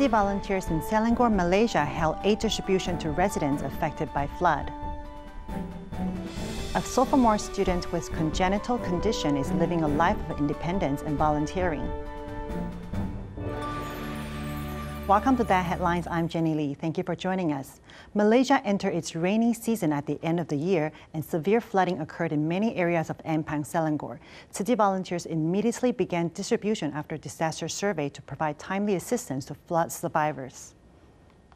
Chi volunteers in Selangor, Malaysia held aid distribution to residents affected by flood. A sophomore student with congenital condition is living a life of independence and volunteering. Welcome to Da Ai Headlines. I'm Jenny Lee. Thank you for joining us. Malaysia entered its rainy season at the end of the year, and severe flooding occurred in many areas of Ampang, Selangor. Tzu Chi volunteers immediately began distribution after disaster survey to provide timely assistance to flood survivors.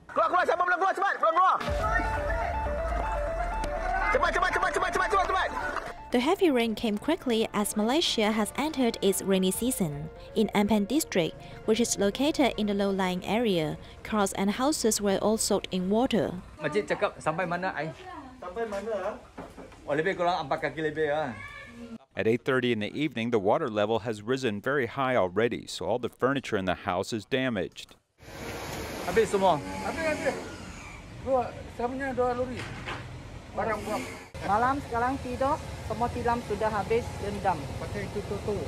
Keluar, keluar. The heavy rain came quickly as Malaysia has entered its rainy season. In Ampang district, which is located in the low-lying area, cars and houses were all soaked in water. Makcik cakap sampai mana ai? Sampai mana? Oh, lebih kurang 4 kaki lebih ah. At 8:30 in the evening, the water level has risen very high already, so all the furniture in the house is damaged. Habis semua. Habis, habis. Dua, saya punya dua lori. Barang buang. Malam sekarang tidur, semua tilam sudah habis rendam. Pakai itu tutup.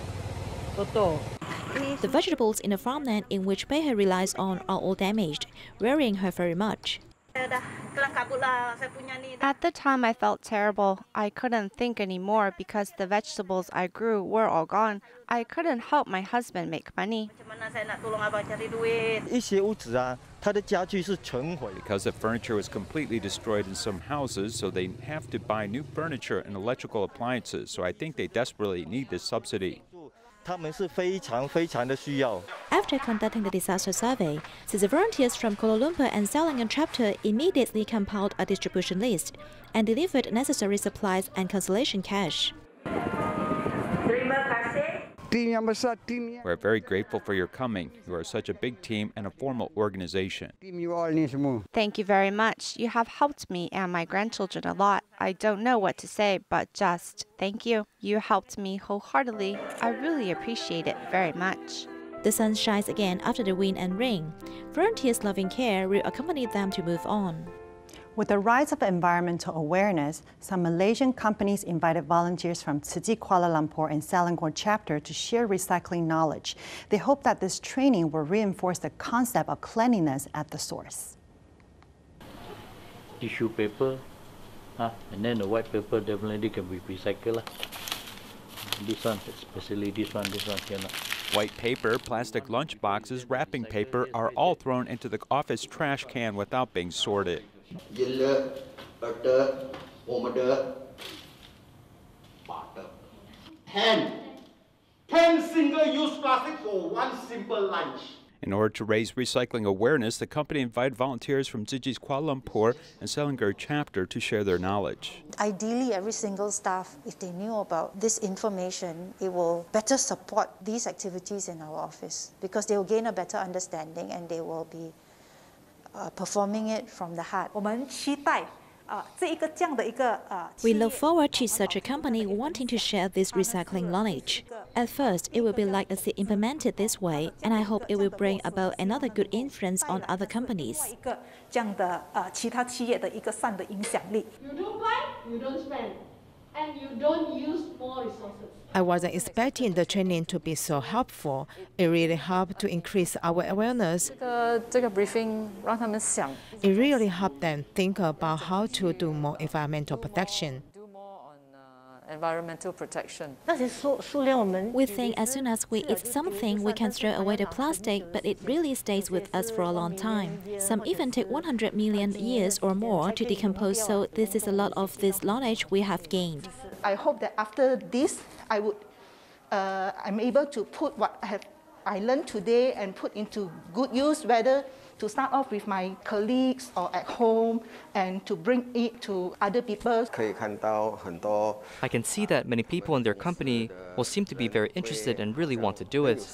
Toto. The vegetables in the farmland in which Behe relies on are all damaged, worrying her very much. At the time, I felt terrible. I couldn't think anymore because the vegetables I grew were all gone. I couldn't help my husband make money. Because the furniture was completely destroyed in some houses, so they have to buy new furniture and electrical appliances. So I think they desperately need this subsidy. After conducting the disaster survey, the volunteers from Kuala Lumpur and Selangor chapter immediately compiled a distribution list and delivered necessary supplies and consolation cash. We're very grateful for your coming. You are such a big team and a formal organization. tim you all ni semua. Thank you very much. You have helped me and my grandchildren a lot. I don't know what to say, but just thank you. You helped me wholeheartedly. I really appreciate it very much. The sun shines again after the wind and rain. Volunteers' loving care will accompany them to move on. With the rise of environmental awareness, some Malaysian companies invited volunteers from Tzu Chi Kuala Lumpur and Selangor chapter to share recycling knowledge. They hope that this training will reinforce the concept of cleanliness at the source. tissue paper, huh? and then the white paper definitely can be recycled. lah. This one, especially this one, this one cannot. White paper, plastic lunch boxes, wrapping paper are all thrown into the office trash can without being sorted. Yellow, butter, omada, butter. Ten. Ten single-use plastic for one simple lunch. In order to raise recycling awareness, the company invited volunteers from Tzu Chi's Kuala Lumpur and Selangor chapter to share their knowledge. Ideally, every single staff, if they knew about this information, it will better support these activities in our office because they will gain a better understanding and they will be uh, performing it from the heart. We look forward to such a company wanting to share this recycling knowledge. At first, it will be like they implemented this way, and I hope it will bring about another good influence on other companies. You don't buy, you don't spend and you don't use more resources. I wasn't expecting the training to be so helpful. It really helped to increase our awareness. It really helped them think about how to do more environmental protection environmental protection. We think as soon as we eat something, we can throw away the plastic, but it really stays with us for a long time. Some even take 100 million years or more to decompose, so this is a lot of this knowledge we have gained. I hope that after this, I would, uh, I'm able to put what I have I learned today and put into good use, whether to start off with my colleagues or at home and to bring it to other people. I can see that many people in their company will seem to be very interested and really want to do it.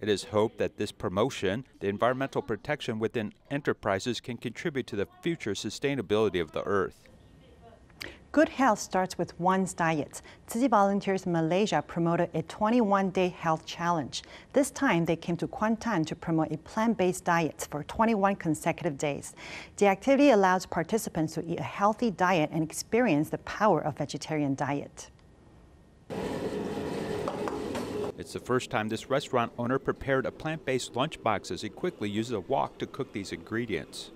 It is hoped that this promotion, the environmental protection within enterprises, can contribute to the future sustainability of the Earth. Good health starts with one's diet. Chi volunteers in Malaysia promoted a 21-day health challenge. This time, they came to Kuantan to promote a plant-based diet for 21 consecutive days. The activity allows participants to eat a healthy diet and experience the power of vegetarian diet. It's the first time this restaurant owner prepared a plant based lunchbox as he quickly uses a wok to cook these ingredients.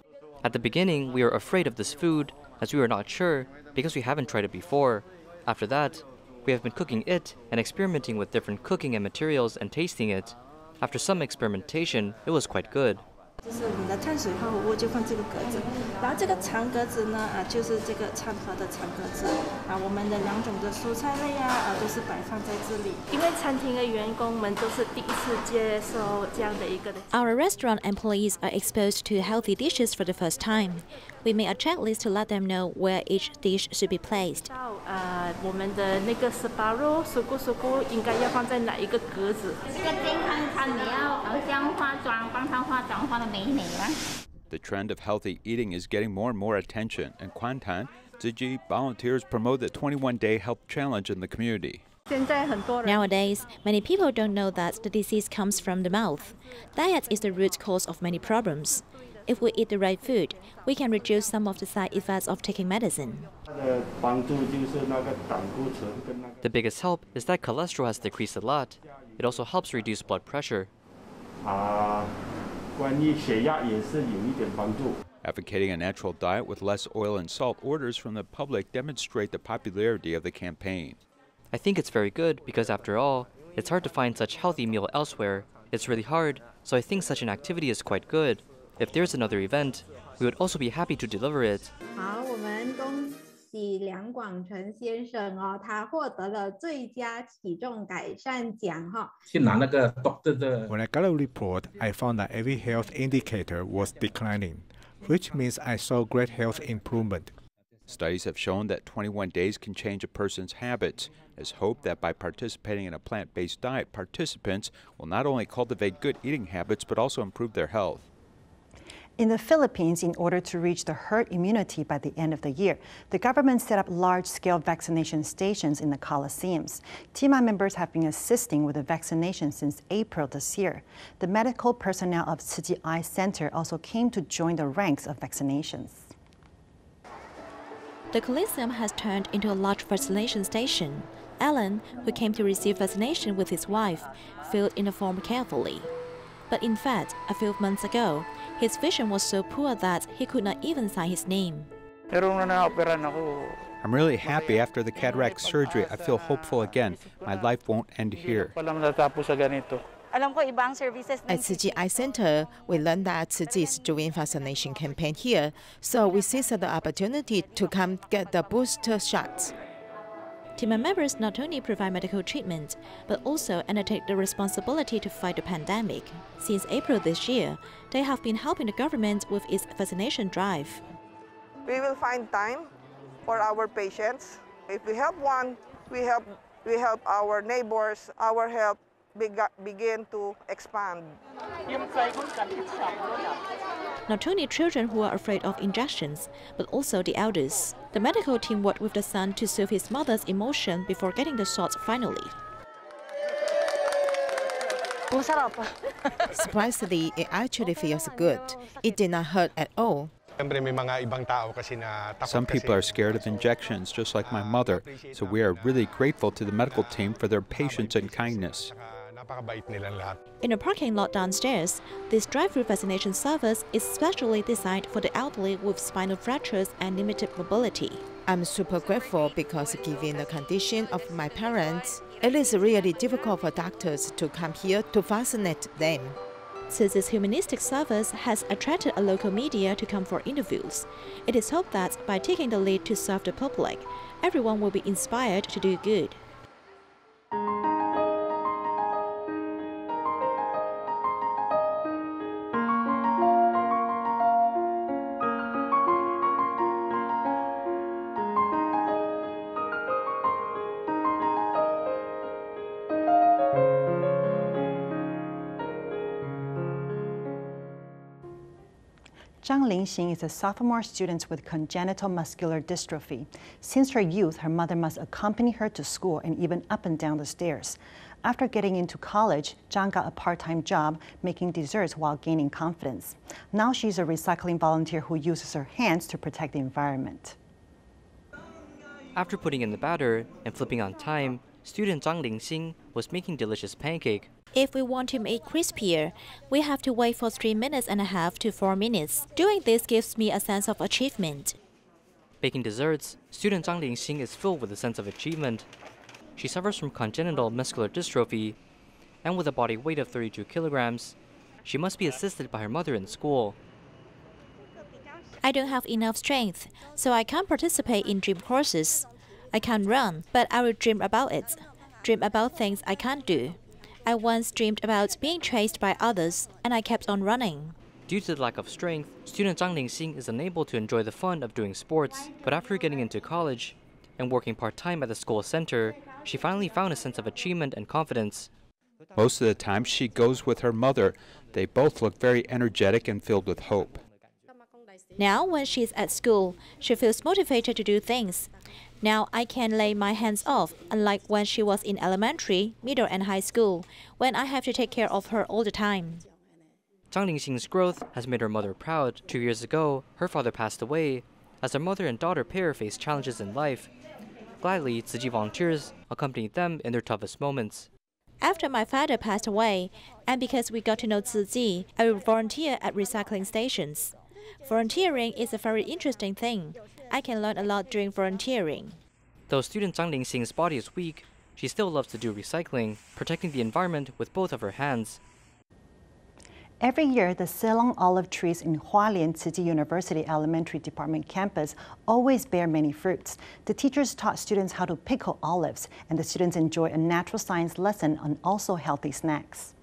At the beginning, we were afraid of this food as we were not sure because we haven't tried it before. After that, we have been cooking it and experimenting with different cooking and materials and tasting it. After some experimentation, it was quite good. 就是我们的碳水化合物就放这个格子，然后这个长格子呢啊就是这个餐盒的长格子啊，我们的两种的蔬菜类啊啊都是摆放在这里，因为餐厅的员工们都是第一次接受这样的一个的。Our restaurant employees are exposed to healthy dishes for the first time. we made a checklist to let them know where each dish should be placed. The trend of healthy eating is getting more and more attention. In Kuantan, Tzu Chi volunteers promote the 21-day health challenge in the community. Nowadays, many people don't know that the disease comes from the mouth. Diet is the root cause of many problems. If we eat the right food, we can reduce some of the side effects of taking medicine. The biggest help is that cholesterol has decreased a lot. It also helps reduce blood pressure. Advocating a natural diet with less oil and salt orders from the public demonstrate the popularity of the campaign. I think it's very good because after all, it's hard to find such healthy meal elsewhere. It's really hard, so I think such an activity is quite good. If there's another event, we would also be happy to deliver it. 好，我们恭喜梁广成先生哦，他获得了最佳体重改善奖哈、去拿那个 doctor 的 When I got a report, I found that every health indicator was declining, which means I saw great health improvement. Studies have shown that 21 days can change a person's habits. There's hope that by participating in a plant based diet, participants will not only cultivate good eating habits but also improve their health. In the Philippines, in order to reach the herd immunity by the end of the year, the government set up large-scale vaccination stations in the coliseums. TIMA members have been assisting with the vaccination since April this year. The medical personnel of Tzu Eye Center also came to join the ranks of vaccinations. The Coliseum has turned into a large vaccination station. Alan, who came to receive vaccination with his wife, filled in the form carefully. But in fact, a few months ago, his vision was so poor that he could not even sign his name. Pero nung na-operan ako, I'm really happy after the cataract surgery. I feel hopeful again. My life won't end here. pala matatapos sa ganito. Alam ko ibang At Tzu Eye Center, we learned that Tzu is doing vaccination campaign here, so we seized the opportunity to come get the booster shots. Team members not only provide medical treatment, but also undertake the responsibility to fight the pandemic. Since April this year, they have been helping the government with its vaccination drive. We will find time for our patients. If we help one, we help, we help our neighbors, our help bega- begin to expand. Not only children who are afraid of injections, but also the elders. The medical team worked with the son to soothe his mother's emotion before getting the shots finally. Surprisingly, it actually feels good. It did not hurt at all. Some people are scared of injections, just like my mother, so we are really grateful to the medical team for their patience and kindness. In a parking lot downstairs, this drive-through vaccination service is specially designed for the elderly with spinal fractures and limited mobility. I'm super grateful because given the condition of my parents, it is really difficult for doctors to come here to vaccinate them. Since this humanistic service has attracted a local media to come for interviews, it is hoped that by taking the lead to serve the public, everyone will be inspired to do good. Zhang Lingxing is a sophomore student with congenital muscular dystrophy. Since her youth, her mother must accompany her to school and even up and down the stairs. After getting into college, Zhang got a part-time job making desserts while gaining confidence. Now she's a recycling volunteer who uses her hands to protect the environment. After putting in the batter and flipping on time, student Zhang Lingxing was making delicious pancake. If we want to make crispier, we have to wait for 3 minutes and a half to 4 minutes. Doing this gives me a sense of achievement. Baking desserts, student Zhang Lingxing is filled with a sense of achievement. She suffers from congenital muscular dystrophy, and with a body weight of 32 kilograms, she must be assisted by her mother in school. I don't have enough strength, so I can't participate in dream courses. I can't run, but I will dream about it. Dream about things I can't do. I once dreamed about being chased by others, and I kept on running. Due to the lack of strength, student Zhang Lingxing is unable to enjoy the fun of doing sports, but after getting into college and working part-time at the school center, she finally found a sense of achievement and confidence. Most of the time, she goes with her mother. They both look very energetic and filled with hope. Now, when she's at school, she feels motivated to do things. Now I can lay my hands off, unlike when she was in elementary, middle, and high school, when I have to take care of her all the time. Zhang Lingxing's growth has made her mother proud. Two years ago, her father passed away. As their mother and daughter pair face challenges in life, gladly, Chi volunteers accompanied them in their toughest moments. After my father passed away, and because we got to know Chi, I will volunteer at recycling stations. Volunteering is a very interesting thing. I can learn a lot during volunteering. Though student Zhang Lingxing's body is weak, she still loves to do recycling, protecting the environment with both of her hands. Every year, the Ceylon olive trees in Hualien City University Elementary Department campus always bear many fruits. The teachers taught students how to pickle olives, and the students enjoy a natural science lesson on also healthy snacks.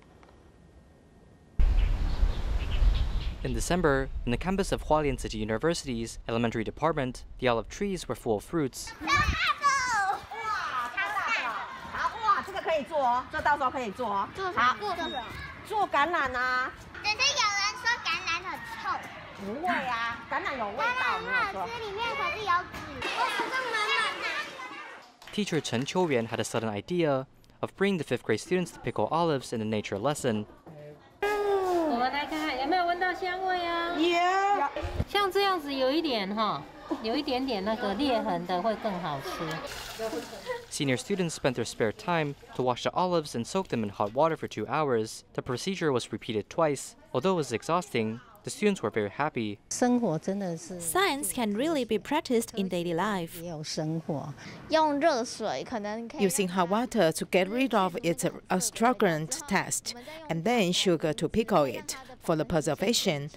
In December, in the campus of Hualien City University's elementary department, the olive trees were full of fruits. Teacher Chen Qiuyuan had a sudden idea of bringing the fifth grade students to pickle olives in a nature lesson. 香味啊，Yeah，像这样子有一点哈，有一点点那个裂痕的会更好吃。Senior students spent their spare time to wash the olives and soak them in hot water for two hours. The procedure was repeated twice. Although it was exhausting, the students were very happy. Science can really be practiced in daily life. Using hot water to get rid of its astringent taste, and then sugar to pickle it for the preservation.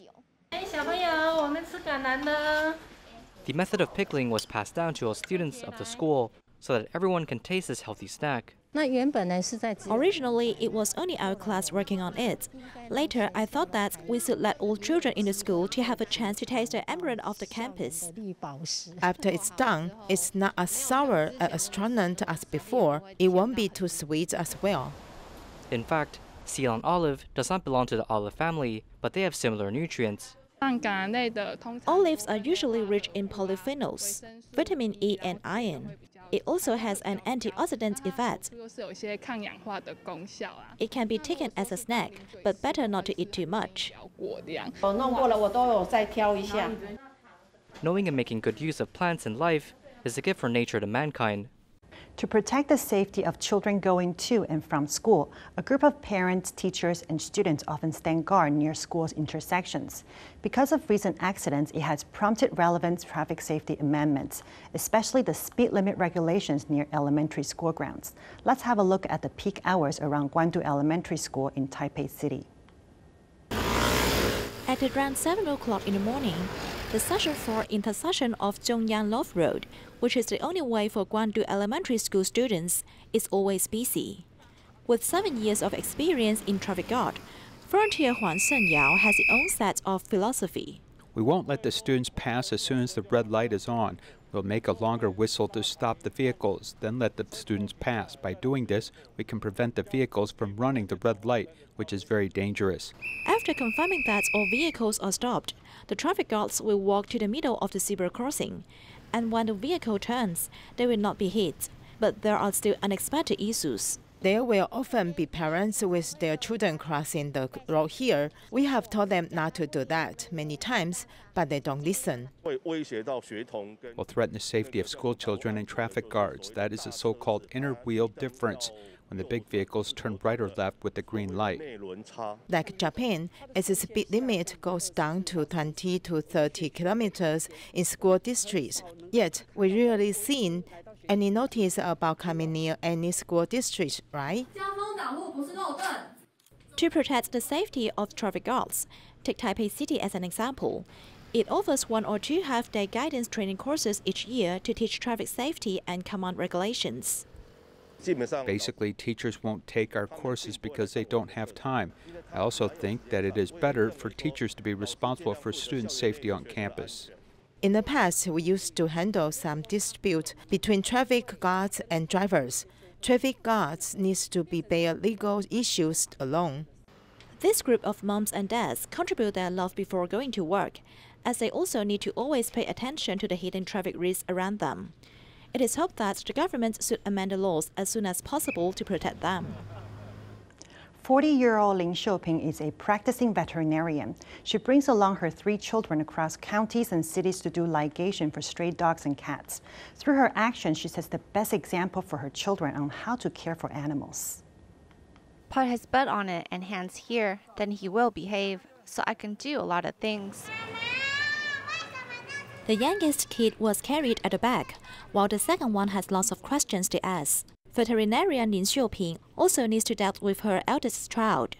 The method of pickling was passed down to all students of the school so that everyone can taste this healthy snack. Originally, it was only our class working on it. Later, I thought that we should let all children in the school to have a chance to taste the emerald of the campus. After it's done, it's not as sour or astringent as before. It won't be too sweet as well. In fact, Ceylon olive does not belong to the olive family, but they have similar nutrients. Olives are usually rich in polyphenols, vitamin E and iron. It also has an antioxidant effect. It can be taken as a snack, but better not to eat too much. Knowing and making good use of plants in life is a gift from nature to mankind. To protect the safety of children going to and from school, a group of parents, teachers, and students often stand guard near schools' intersections. Because of recent accidents, it has prompted relevant traffic safety amendments, especially the speed limit regulations near elementary school grounds. Let's have a look at the peak hours around Guandu Elementary School in Taipei City. At around 7 o'clock in the morning, the Section 4 intersection of Zhongyang Love Road, which is the only way for Guandu Elementary School students, is always busy. With seven years of experience in traffic guard, volunteer Huang Shenyao has his own set of philosophy. We won't let the students pass as soon as the red light is on. We'll make a longer whistle to stop the vehicles, then let the students pass. By doing this, we can prevent the vehicles from running the red light, which is very dangerous. After confirming that all vehicles are stopped, the traffic guards will walk to the middle of the zebra crossing, and when the vehicle turns, they will not be hit. But there are still unexpected issues. There will often be parents with their children crossing the road here. We have told them not to do that many times, but they don't listen. Will threaten the safety of school children and traffic guards. That is a so called inner wheel difference when the big vehicles turn right or left with the green light. Like Japan, its speed limit goes down to 20 to 30 kilometers in school districts. Yet, we rarely seen any notice about coming near any school district, right? To protect the safety of traffic guards, take Taipei City as an example. It offers one or two half-day guidance training courses each year to teach traffic safety and command regulations. Basically, teachers won't take our courses because they don't have time. I also think that it is better for teachers to be responsible for student safety on campus. In the past, we used to handle some dispute between traffic guards and drivers. Traffic guards needs to be bear legal issues alone. This group of moms and dads contribute their love before going to work, as they also need to always pay attention to the hidden traffic risks around them. It is hoped that the government should amend the laws as soon as possible to protect them. 40-year-old Lin Xiuping is a practicing veterinarian. She brings along her three children across counties and cities to do ligation for stray dogs and cats. Through her actions, she sets the best example for her children on how to care for animals. Put his butt on it and hands here, then he will behave, so I can do a lot of things. The youngest kid was carried at the back, while the second one has lots of questions to ask. Veterinarian Lin Xiuping also needs to deal with her eldest child.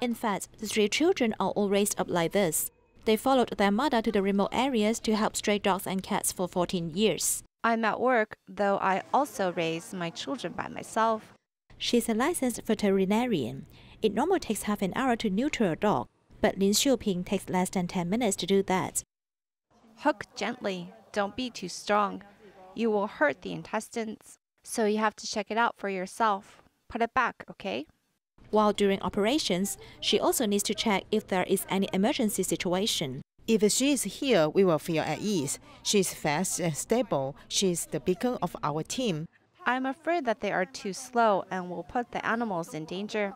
In fact, the three children are all raised up like this. They followed their mother to the remote areas to help stray dogs and cats for 14 years. I'm at work, though I also raise my children by myself. She's a licensed veterinarian. It normally takes half an hour to neuter a dog, but Lin Xiuping takes less than 10 minutes to do that. Hook gently, don't be too strong. You will hurt the intestines, so you have to check it out for yourself. Put it back, okay? While during operations, she also needs to check if there is any emergency situation. If she is here, we will feel at ease. She is fast and stable. She is the beacon of our team. I'm afraid that they are too slow and will put the animals in danger.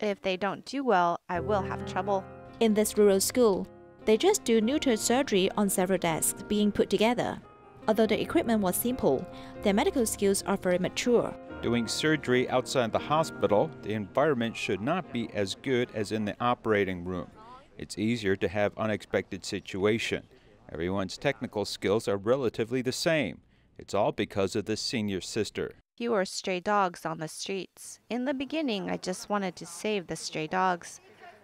If they don't do well, I will have trouble. In this rural school, they just do neuter surgery on several desks being put together. Although the equipment was simple, their medical skills are very mature. Doing surgery outside the hospital, the environment should not be as good as in the operating room. It's easier to have unexpected situation. Everyone's technical skills are relatively the same. It's all because of the senior sister. Fewer stray dogs on the streets. In the beginning, I just wanted to save the stray dogs.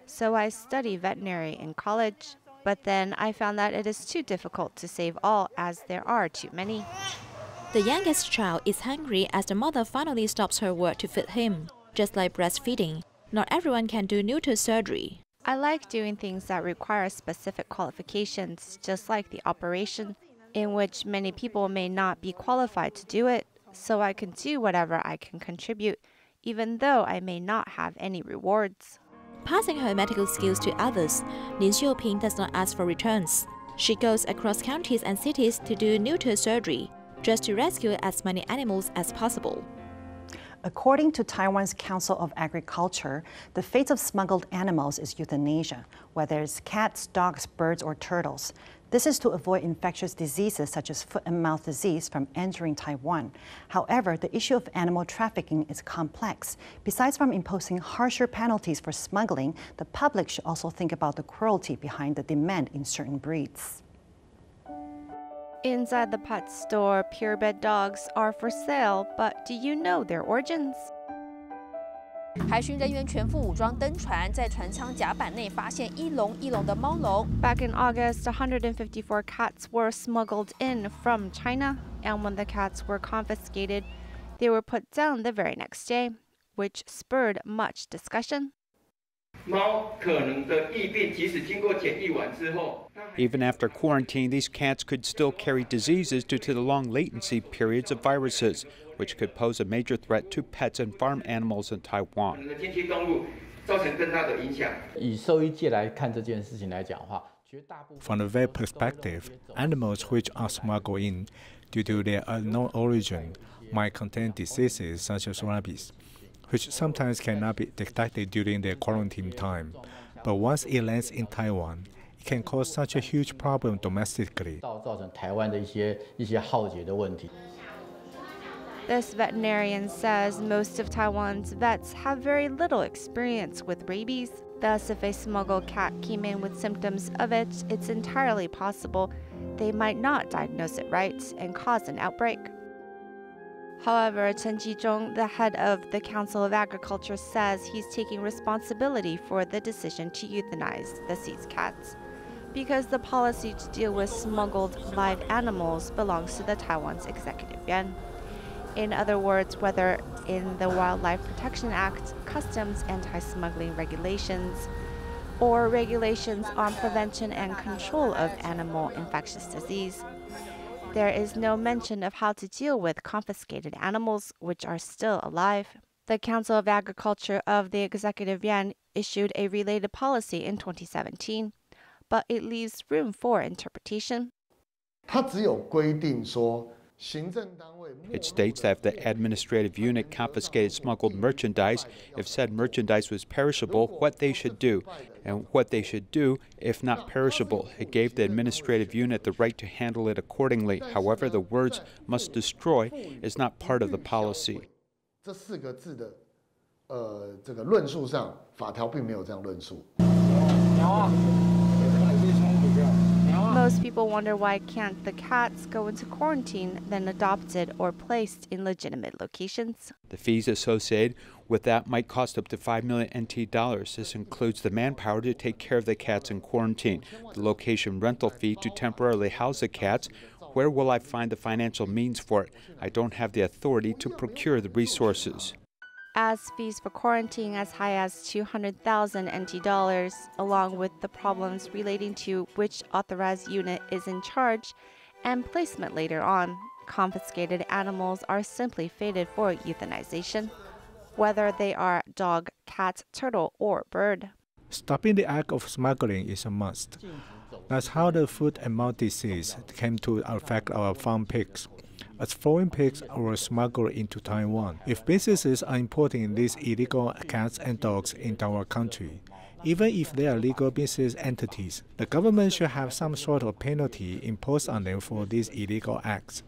So I studied veterinary in college, but then I found that it is too difficult to save all as there are too many. The youngest child is hungry as the mother finally stops her work to feed him. Just like breastfeeding, not everyone can do neuter surgery. I like doing things that require specific qualifications, just like the operation, in which many people may not be qualified to do it, so I can do whatever I can contribute, even though I may not have any rewards. Passing her medical skills to others, Lin Xiuping does not ask for returns. She goes across counties and cities to do neuter surgery, just to rescue as many animals as possible. According to Taiwan's Council of Agriculture, the fate of smuggled animals is euthanasia, whether it's cats, dogs, birds, or turtles. This is to avoid infectious diseases such as foot and mouth disease from entering Taiwan. However, the issue of animal trafficking is complex. Besides from imposing harsher penalties for smuggling, the public should also think about the cruelty behind the demand in certain breeds. Inside the pet store, purebred dogs are for sale, but do you know their origins? 海巡人员全副武装登船，在船舱甲板内发现一笼一笼的猫笼。Back in August, 154 cats were smuggled in from China, and when the cats were confiscated, they were put down the very next day, which spurred much discussion. Even after quarantine, these cats could still carry diseases due to the long latency periods of viruses, which could pose a major threat to pets and farm animals in Taiwan. From the vet perspective, animals which are smuggled in due to their unknown origin might contain diseases such as rabies, which sometimes cannot be detected during their quarantine time. But once it lands in Taiwan, it can cause such a huge problem domestically. This veterinarian says most of Taiwan's vets have very little experience with rabies. Thus, if a smuggled cat came in with symptoms of it, it's entirely possible they might not diagnose it right and cause an outbreak. However, Chen Jizhong, the head of the Council of Agriculture, says he's taking responsibility for the decision to euthanize the seized cats because the policy to deal with smuggled live animals belongs to the Taiwan's executive yuan. In other words, whether in the Wildlife Protection Act, customs anti smuggling regulations, or regulations on prevention and control of animal infectious disease. There is no mention of how to deal with confiscated animals which are still alive. The Council of Agriculture of the Executive Yuan issued a related policy in 2017, but it leaves room for interpretation. 它只有规定说 it states that if the administrative unit confiscated smuggled merchandise, if said merchandise was perishable, what they should do, and what they should do if not perishable. It gave the administrative unit the right to handle it accordingly. However, the words must destroy is not part of the policy. 这四个字的，呃，这个论述上，法条并没有这样论述。 most people wonder why can't the cats go into quarantine, then adopted or placed in legitimate locations. The fees associated with that might cost up to 5 million NT dollars. This includes the manpower to take care of the cats in quarantine, the location rental fee to temporarily house the cats. Where will I find the financial means for it? I don't have the authority to procure the resources as fees for quarantine as high as 200,000 NT dollars, along with the problems relating to which authorized unit is in charge and placement later on. Confiscated animals are simply fated for euthanization, whether they are dog, cat, turtle, or bird. Stopping the act of smuggling is a must. That's how the foot and mouth disease came to affect our farm pigs as foreign pigs were smuggled into Taiwan. If businesses are importing these illegal cats and dogs into our country, even if they are legal business entities, the government should have some sort of penalty imposed on them for these illegal acts.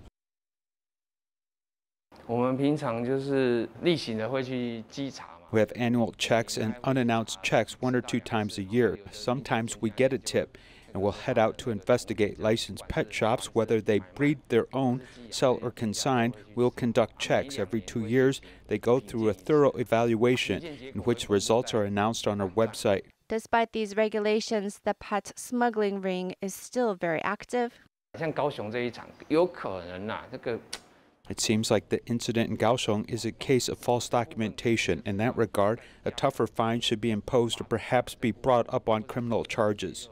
We have annual checks and unannounced checks one or two times a year. Sometimes we get a tip and will head out to investigate licensed pet shops, whether they breed their own, sell, or consign. We'll conduct checks every two years. They go through a thorough evaluation in which results are announced on our website. Despite these regulations, the pet smuggling ring is still very active. It seems like the incident in Kaohsiung is a case of false documentation. In that regard, a tougher fine should be imposed or perhaps be brought up on criminal charges.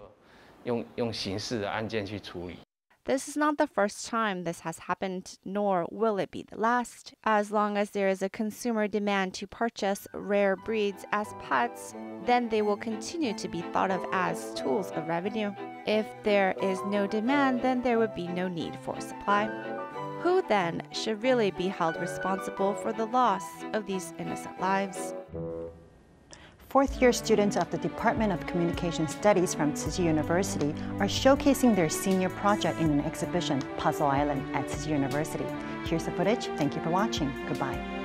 用用刑事的案件去处理。This is not the first time this has happened, nor will it be the last. As long as there is a consumer demand to purchase rare breeds as pets, then they will continue to be thought of as tools of revenue. If there is no demand, then there would be no need for supply. Who then should really be held responsible for the loss of these innocent lives? Fourth year students of the Department of Communication Studies from Chi University are showcasing their senior project in an exhibition, Puzzle Island, at Chi University. Here's the footage. Thank you for watching. Goodbye.